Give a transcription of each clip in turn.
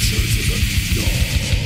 This is a no.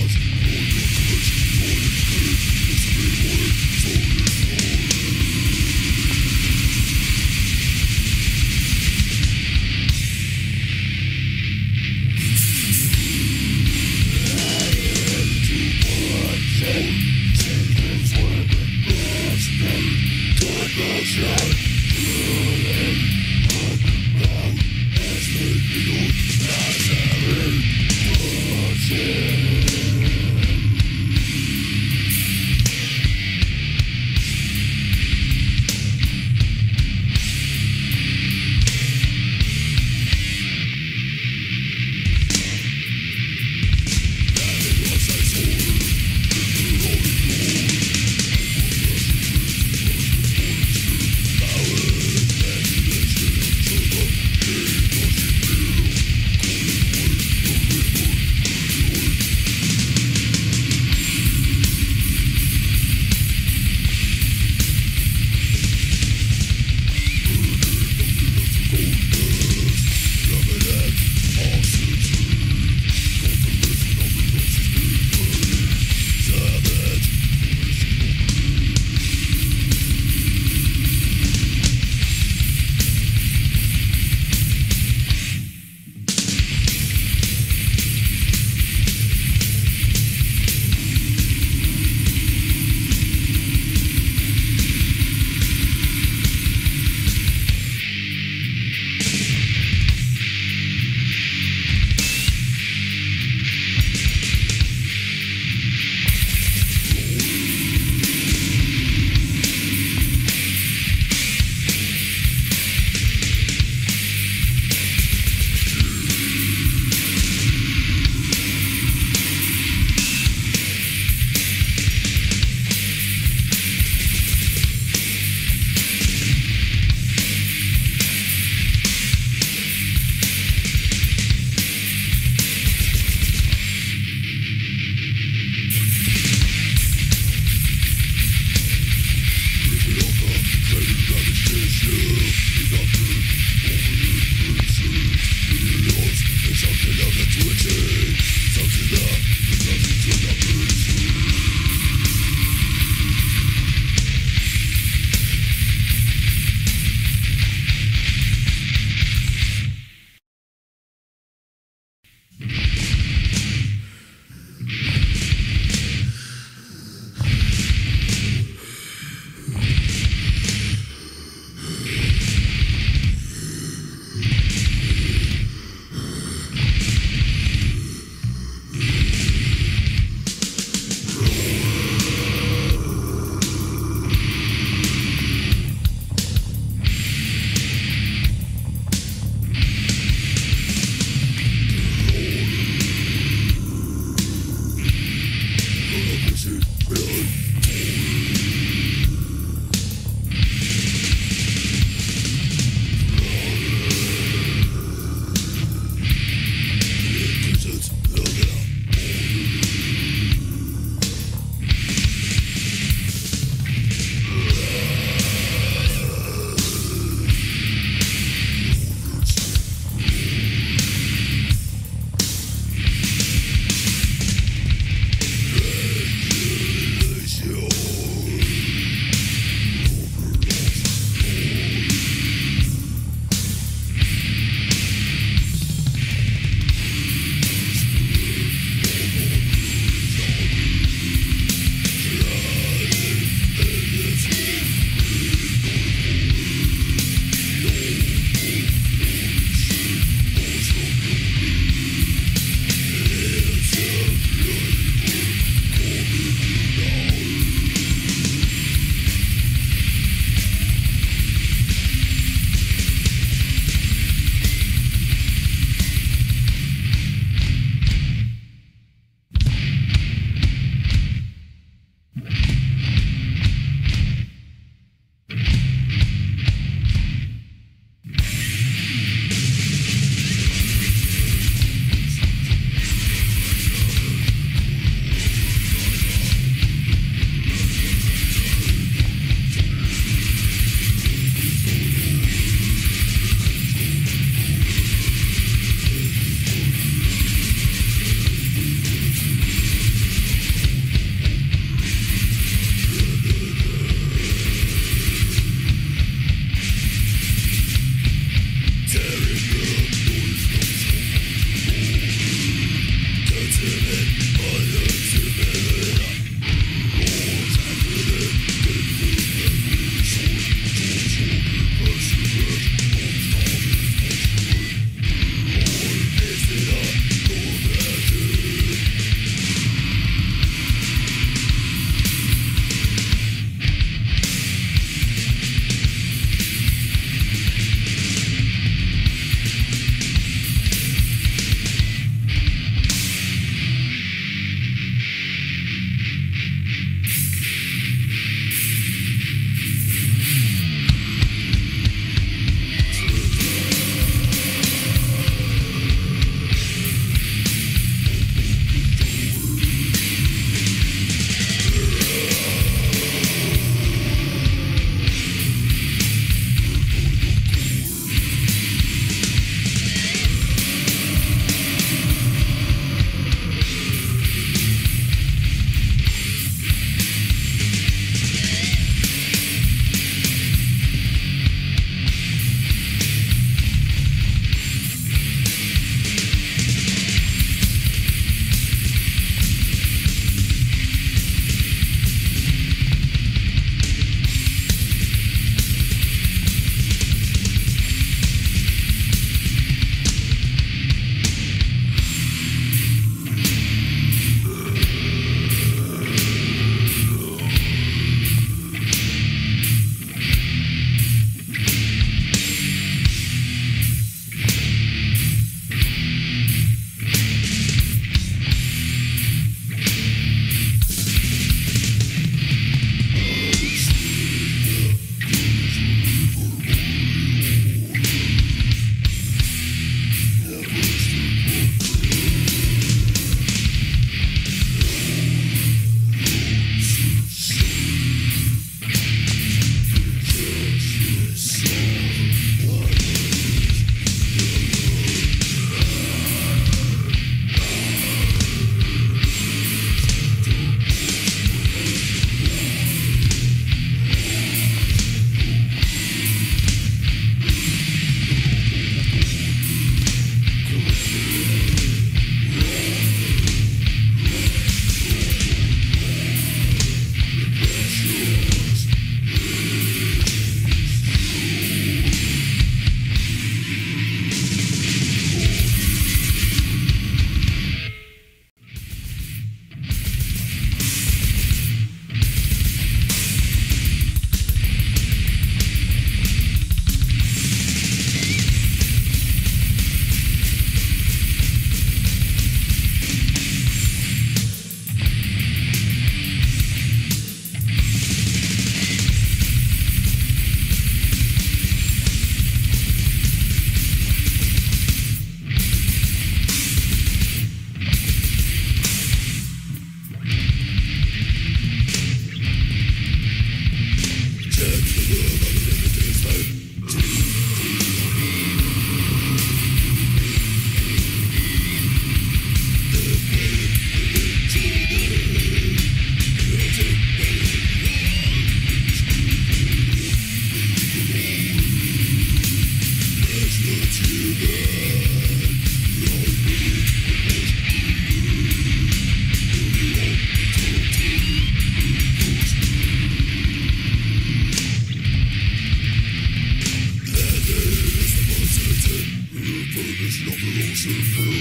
Symphony.